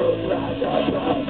Raja, Raja,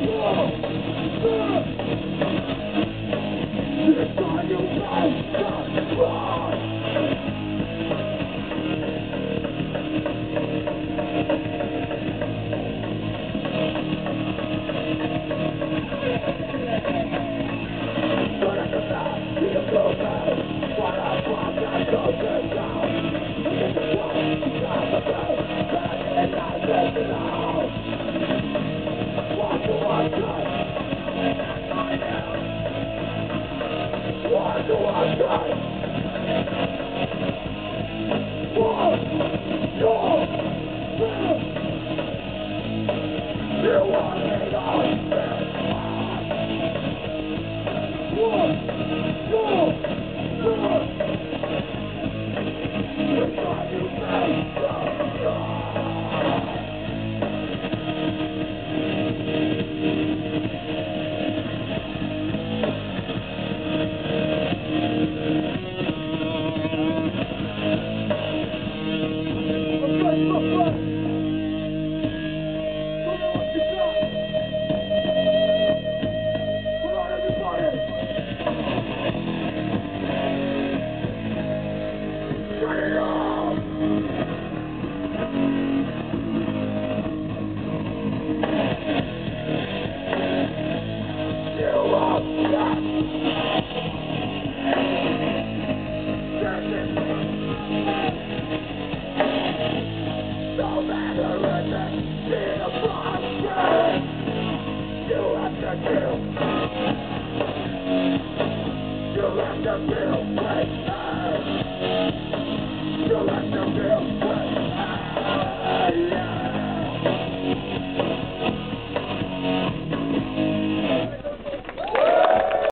Whoa! Whoa! Shut it off!